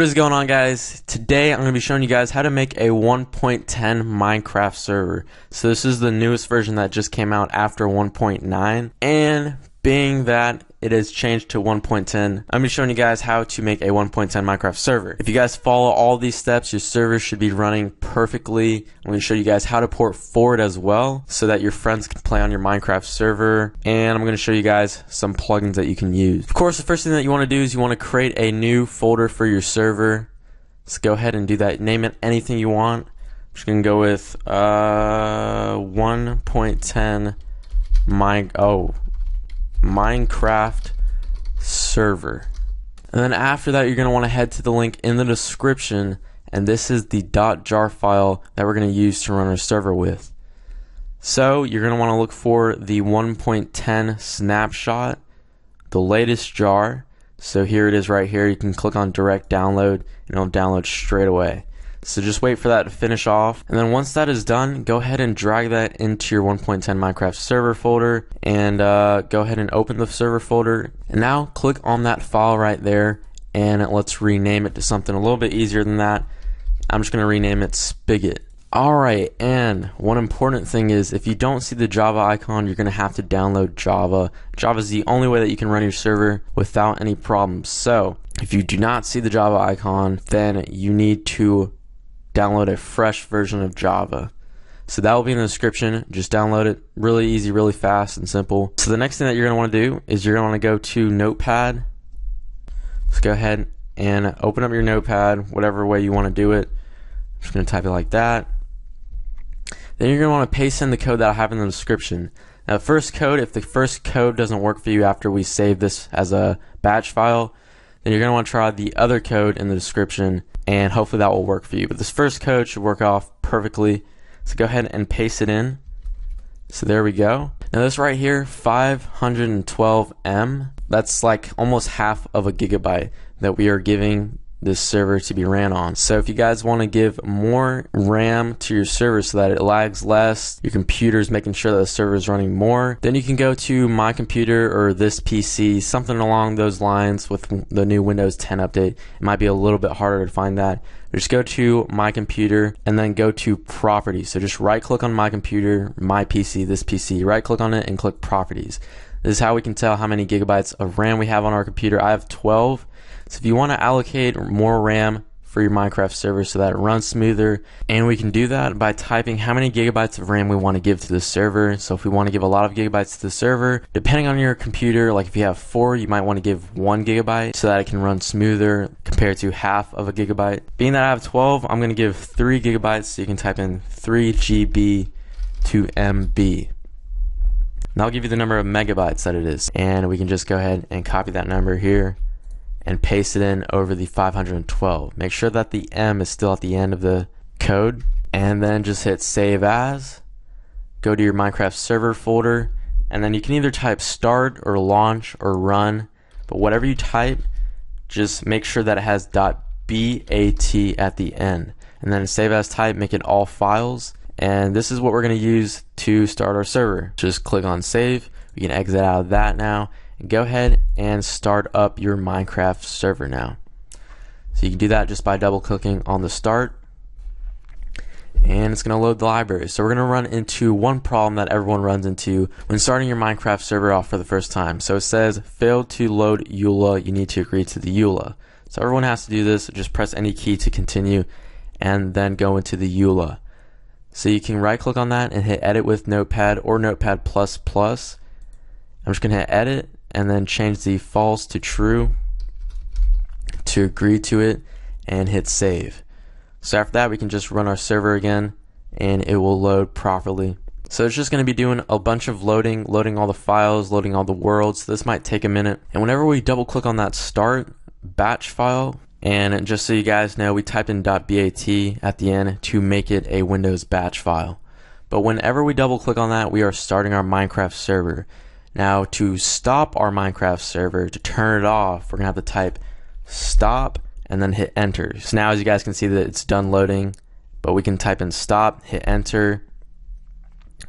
What is going on guys? Today I'm going to be showing you guys how to make a 1.10 Minecraft server. So this is the newest version that just came out after 1.9 and being that it has changed to 1.10, I'm going to be showing you guys how to make a 1.10 Minecraft server. If you guys follow all these steps, your server should be running perfectly. I'm going to show you guys how to port forward as well so that your friends can play on your Minecraft server. And I'm going to show you guys some plugins that you can use. Of course, the first thing that you want to do is you want to create a new folder for your server. Let's go ahead and do that. Name it anything you want. I'm just going to go with uh, 1.10 my oh Minecraft server. And then after that, you're going to want to head to the link in the description, and this is the .jar file that we're going to use to run our server with. So you're going to want to look for the 1.10 snapshot, the latest jar. So here it is right here. You can click on direct download, and it'll download straight away. So just wait for that to finish off. And then once that is done, go ahead and drag that into your 1.10 Minecraft server folder and uh, go ahead and open the server folder. And now click on that file right there and let's rename it to something a little bit easier than that. I'm just going to rename it Spigot. Alright, and one important thing is if you don't see the Java icon, you're going to have to download Java. Java is the only way that you can run your server without any problems. So, if you do not see the Java icon, then you need to download a fresh version of Java. So that will be in the description. Just download it. Really easy, really fast and simple. So the next thing that you're going to want to do is you're going to want to go to Notepad. Let's go ahead and open up your Notepad, whatever way you want to do it. I'm just going to type it like that. Then you're going to want to paste in the code that I have in the description. Now, first code, if the first code doesn't work for you after we save this as a batch file, then you're going to want to try the other code in the description and hopefully that will work for you. But this first code should work off perfectly. So go ahead and paste it in. So there we go. Now this right here, 512M, that's like almost half of a gigabyte that we are giving this server to be ran on. So if you guys want to give more RAM to your server so that it lags less, your computer is making sure that the server is running more, then you can go to my computer or this PC, something along those lines with the new Windows 10 update. It might be a little bit harder to find that. Just go to my computer and then go to properties. So just right click on my computer, my PC, this PC, right click on it and click properties. This is how we can tell how many gigabytes of RAM we have on our computer. I have 12 so if you want to allocate more RAM for your Minecraft server so that it runs smoother, and we can do that by typing how many gigabytes of RAM we want to give to the server. So if we want to give a lot of gigabytes to the server, depending on your computer, like if you have four, you might want to give one gigabyte so that it can run smoother compared to half of a gigabyte. Being that I have 12, I'm going to give three gigabytes, so you can type in 3 GB to MB. And I'll give you the number of megabytes that it is. And we can just go ahead and copy that number here and paste it in over the 512. Make sure that the M is still at the end of the code and then just hit save as. Go to your Minecraft server folder and then you can either type start or launch or run, but whatever you type, just make sure that it has .bat at the end. And then save as type, make it all files. And this is what we're going to use to start our server. Just click on save. We can exit out of that now and go ahead and start up your Minecraft server now. So you can do that just by double clicking on the start and it's going to load the library. So we're going to run into one problem that everyone runs into when starting your Minecraft server off for the first time. So it says failed to load EULA, you need to agree to the EULA. So everyone has to do this, just press any key to continue and then go into the EULA. So you can right click on that and hit edit with notepad or notepad. I'm just going to hit edit and then change the false to true to agree to it and hit save. So after that we can just run our server again and it will load properly. So it's just going to be doing a bunch of loading, loading all the files, loading all the worlds. This might take a minute. And whenever we double click on that start batch file, and just so you guys know, we typed in .bat at the end to make it a Windows batch file. But whenever we double click on that, we are starting our Minecraft server. Now to stop our Minecraft server, to turn it off, we're gonna have to type stop and then hit enter. So now as you guys can see that it's done loading, but we can type in stop, hit enter,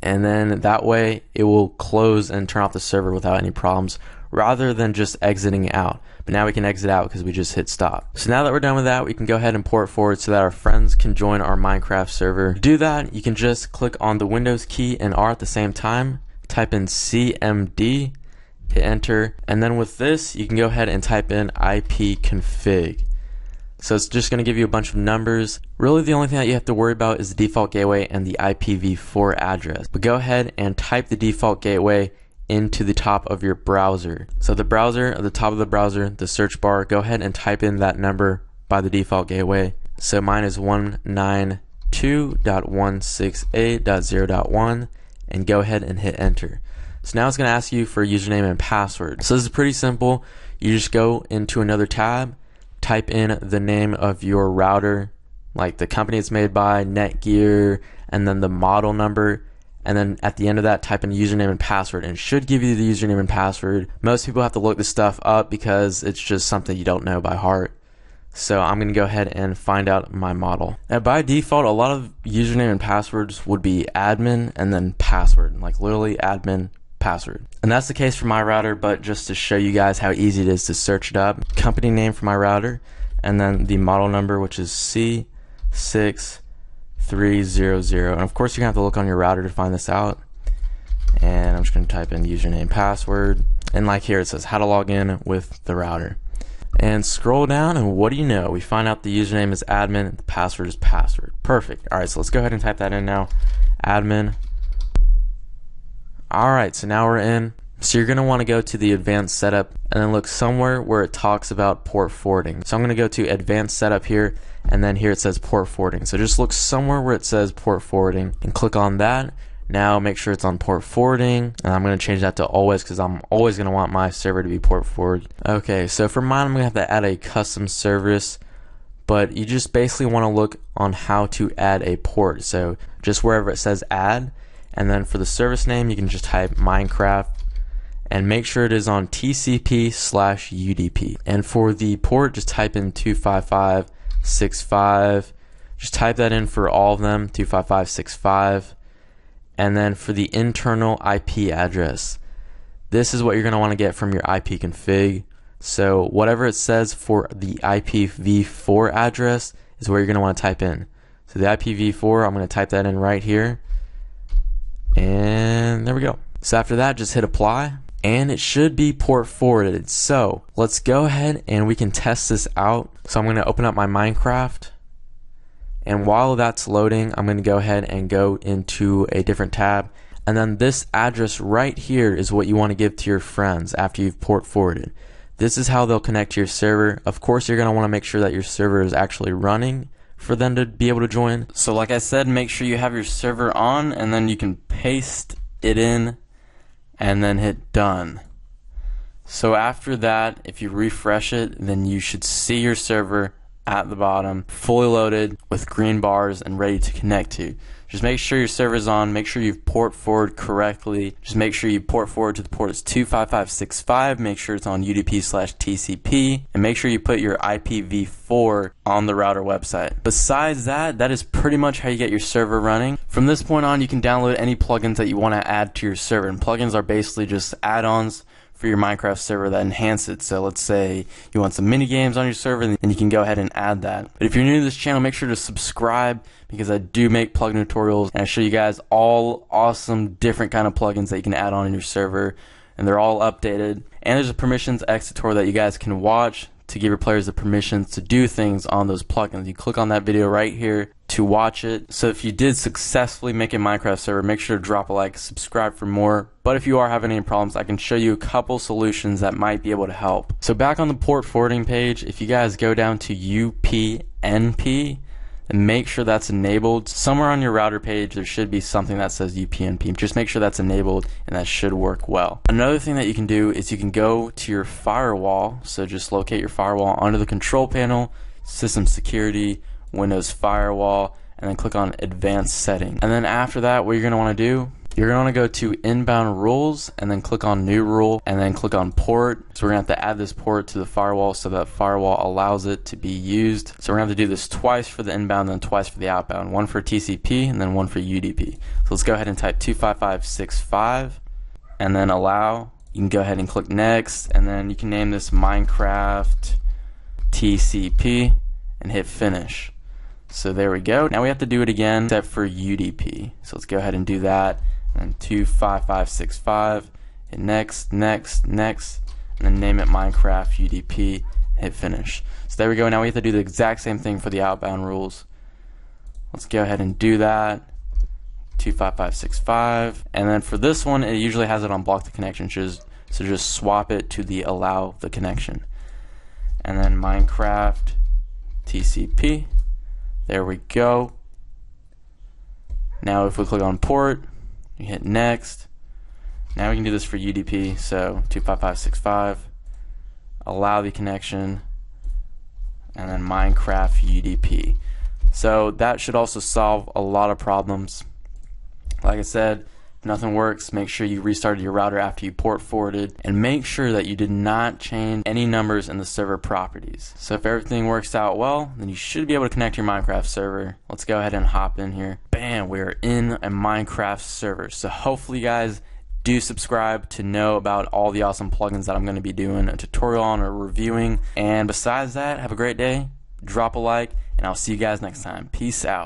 and then that way it will close and turn off the server without any problems. Rather than just exiting out. But now we can exit out because we just hit stop. So now that we're done with that, we can go ahead and port forward so that our friends can join our Minecraft server. To do that, you can just click on the Windows key and R at the same time, type in CMD, hit enter, and then with this, you can go ahead and type in ipconfig. So it's just going to give you a bunch of numbers. Really the only thing that you have to worry about is the default gateway and the IPv4 address. But go ahead and type the default gateway into the top of your browser. So the browser, at the top of the browser, the search bar, go ahead and type in that number by the default gateway. So mine is 192.168.0.1 and go ahead and hit enter. So now it's going to ask you for a username and password. So this is pretty simple. You just go into another tab type in the name of your router, like the company it's made by, Netgear, and then the model number. And then at the end of that, type in username and password, and it should give you the username and password. Most people have to look this stuff up because it's just something you don't know by heart. So I'm going to go ahead and find out my model. Now by default, a lot of username and passwords would be admin and then password, like literally admin password. And that's the case for my router, but just to show you guys how easy it is to search it up, company name for my router, and then the model number, which is C6300. And of course, you're gonna have to look on your router to find this out. And I'm just gonna type in username, password, and like here it says how to log in with the router. And scroll down, and what do you know? We find out the username is admin, the password is password. Perfect. All right, so let's go ahead and type that in now. Admin Alright, so now we're in. So you're going to want to go to the advanced setup and then look somewhere where it talks about port forwarding. So I'm going to go to advanced setup here and then here it says port forwarding. So just look somewhere where it says port forwarding and click on that. Now make sure it's on port forwarding and I'm going to change that to always because I'm always going to want my server to be port forward. Okay, so for mine I'm going to have to add a custom service but you just basically want to look on how to add a port. So just wherever it says add and then for the service name, you can just type Minecraft and make sure it is on TCP slash UDP. And for the port, just type in 25565. Just type that in for all of them, 25565. And then for the internal IP address, this is what you're going to want to get from your IP config. So whatever it says for the IPv4 address is where you're going to want to type in. So the IPv4, I'm going to type that in right here. And there we go. So after that, just hit apply and it should be port forwarded. So let's go ahead and we can test this out. So I'm going to open up my Minecraft. And while that's loading, I'm going to go ahead and go into a different tab. And then this address right here is what you want to give to your friends after you've port forwarded. This is how they'll connect to your server. Of course, you're going to want to make sure that your server is actually running for them to be able to join. So like I said, make sure you have your server on and then you can paste it in and then hit done. So after that, if you refresh it, then you should see your server at the bottom, fully loaded with green bars and ready to connect to. Just make sure your server's on, make sure you've port forward correctly. Just make sure you port forward to the port is 25565, make sure it's on UDP slash TCP, and make sure you put your IPv4 on the router website. Besides that, that is pretty much how you get your server running. From this point on, you can download any plugins that you want to add to your server, and plugins are basically just add-ons for your Minecraft server that enhance it. So let's say you want some mini games on your server, then you can go ahead and add that. But if you're new to this channel, make sure to subscribe because I do make plugin tutorials and I show you guys all awesome different kind of plugins that you can add on in your server and they're all updated. And there's a PermissionsEx tutorial that you guys can watch to give your players the permissions to do things on those plugins. You click on that video right here to watch it. So if you did successfully make a Minecraft server, make sure to drop a like, subscribe for more. But if you are having any problems, I can show you a couple solutions that might be able to help. So back on the port forwarding page, if you guys go down to UPnP, and make sure that's enabled. Somewhere on your router page, there should be something that says UPnP. Just make sure that's enabled and that should work well. Another thing that you can do is you can go to your firewall. So just locate your firewall under the control panel, system security, Windows firewall, and then click on advanced settings. And then after that, what you're going to want to do you're going to go to inbound rules and then click on new rule and then click on port. So we're going to have to add this port to the firewall so that firewall allows it to be used. So we're going to have to do this twice for the inbound and then twice for the outbound. One for TCP and then one for UDP. So let's go ahead and type 25565 and then allow you can go ahead and click next and then you can name this Minecraft TCP and hit finish. So there we go. Now we have to do it again except for UDP. So let's go ahead and do that. And 25565, hit next, next, next, and then name it Minecraft UDP, hit finish. So there we go. Now we have to do the exact same thing for the outbound rules. Let's go ahead and do that. 25565 and then for this one it usually has it on block the connection so just swap it to the allow the connection and then Minecraft TCP there we go now if we click on port you hit next now we can do this for UDP so 25565 allow the connection and then Minecraft UDP so that should also solve a lot of problems like I said, if nothing works, make sure you restarted your router after you port forwarded and make sure that you did not change any numbers in the server properties. So if everything works out well, then you should be able to connect your Minecraft server. Let's go ahead and hop in here. Bam, we're in a Minecraft server. So hopefully you guys do subscribe to know about all the awesome plugins that I'm going to be doing a tutorial on or reviewing. And besides that, have a great day, drop a like, and I'll see you guys next time. Peace out.